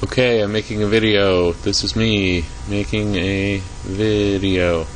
Okay, I'm making a video. This is me making a video.